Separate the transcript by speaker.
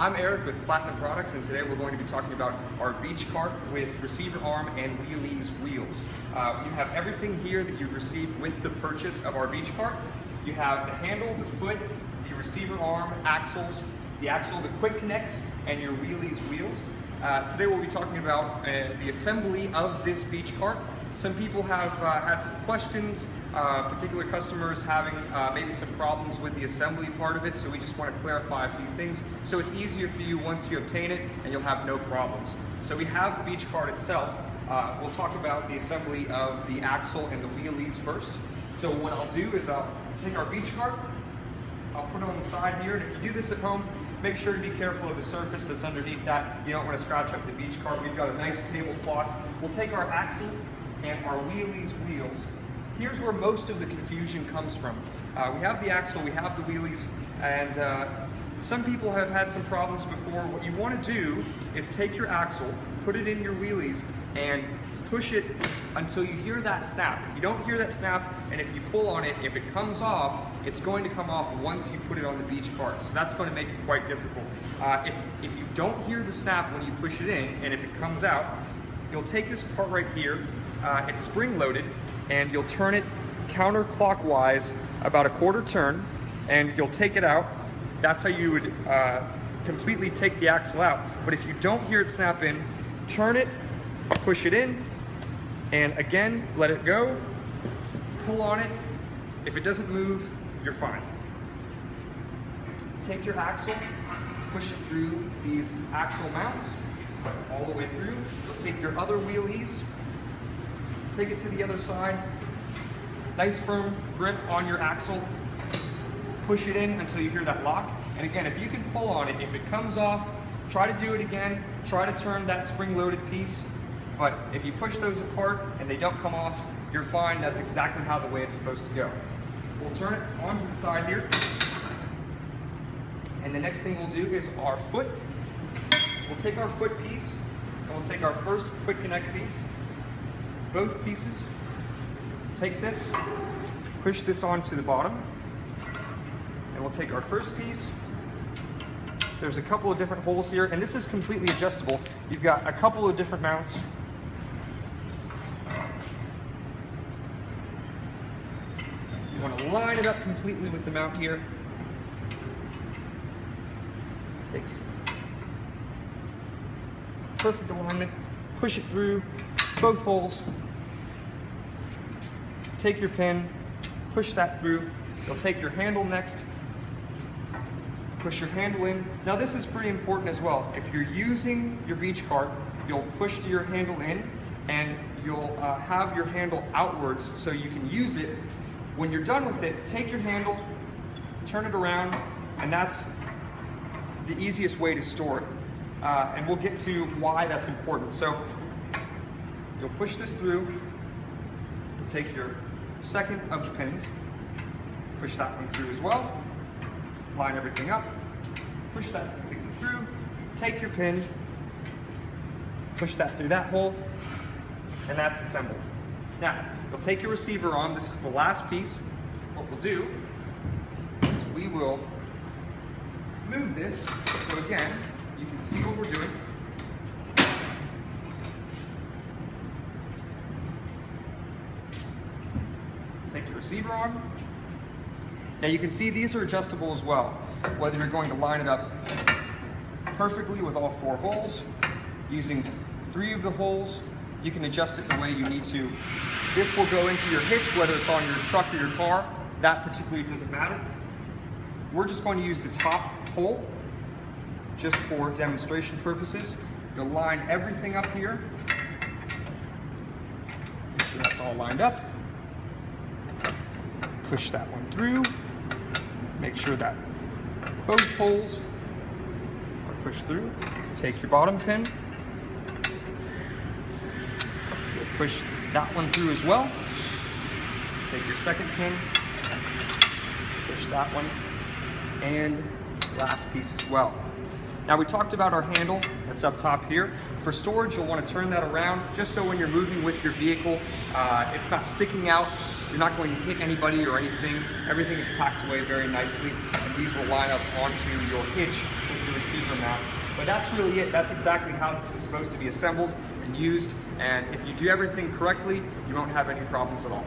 Speaker 1: I'm Eric with Plattinum Products and today we're going to be talking about our beach cart with receiver arm and Wheeleez wheels. Uh, you have everything here that you receive with the purchase of our beach cart. You have the handle, the foot, the receiver arm, axles, the axle, the quick connects, and your Wheeleez wheels. Uh, today we'll be talking about uh, the assembly of this beach cart some people have uh, had some questions, uh, particular customers having uh, maybe some problems with the assembly part of it, so we just want to clarify a few things so it's easier for you once you obtain it and you'll have no problems. So we have the beach cart itself. Uh, we'll talk about the assembly of the axle and the Wheeleez first. So what I'll do is I'll take our beach cart, I'll put it on the side here, and if you do this at home, make sure to be careful of the surface that's underneath that. You don't want to scratch up the beach cart. We've got a nice tablecloth. We'll take our axle and our Wheeleez wheels. Here's where most of the confusion comes from. Uh, we have the axle, we have the Wheeleez, and uh, some people have had some problems before. What you want to do is take your axle, put it in your Wheeleez, and push it until you hear that snap. If you don't hear that snap, and if you pull on it, if it comes off, it's going to come off once you put it on the beach cart. So that's going to make it quite difficult. Uh, if, if you don't hear the snap when you push it in, and if it comes out, you'll take this part right here, uh, it's spring loaded, and you'll turn it counterclockwise about a quarter turn, and you'll take it out. That's how you would uh, completely take the axle out. But if you don't hear it snap in, turn it, push it in, and again, let it go, pull on it. If it doesn't move, you're fine. Take your axle, push it through these axle mounts, all the way through. You'll take your other Wheeleez, take it to the other side. Nice firm grip on your axle. Push it in until you hear that lock. And again, if you can pull on it, if it comes off, try to do it again. Try to turn that spring-loaded piece. But if you push those apart and they don't come off, you're fine. That's exactly how the way it's supposed to go. We'll turn it onto the side here. And the next thing we'll do is our foot. We'll take our foot piece and we'll take our first quick connect piece. Both pieces. Take this, push this onto the bottom. And we'll take our first piece. There's a couple of different holes here, and this is completely adjustable. You've got a couple of different mounts. You want to line it up completely with the mount here. Takes perfect alignment, push it through both holes, take your pin, push that through. You'll take your handle next, push your handle in. Now this is pretty important as well. If you're using your beach cart, you'll push your handle in and you'll uh, have your handle outwards so you can use it. When you're done with it, take your handle, turn it around, and that's the easiest way to store it. Uh, and we'll get to why that's important. So you'll push this through, take your second of the pins, push that one through as well, line everything up, push that through, take your pin, push that through that hole, and that's assembled. Now, you'll take your receiver arm, this is the last piece. What we'll do is we will move this, so again, you can see what we're doing. Take the receiver arm. Now you can see these are adjustable as well, whether you're going to line it up perfectly with all four holes, using three of the holes, you can adjust it the way you need to. This will go into your hitch, whether it's on your truck or your car. That particularly doesn't matter. We're just going to use the top hole just for demonstration purposes. You'll line everything up here. Make sure that's all lined up. Push that one through. Make sure that both holes are pushed through. Take your bottom pin. Push that one through as well. Take your second pin. Push that one. And last piece as well. Now we talked about our handle that's up top here. For storage, you'll want to turn that around just so when you're moving with your vehicle, uh, it's not sticking out You're not going to hit anybody or anything. Everything is packed away very nicely, and these will line up onto your hitch with the receiver mount. But that's really it. That's exactly how this is supposed to be assembled and used. And if you do everything correctly, you won't have any problems at all.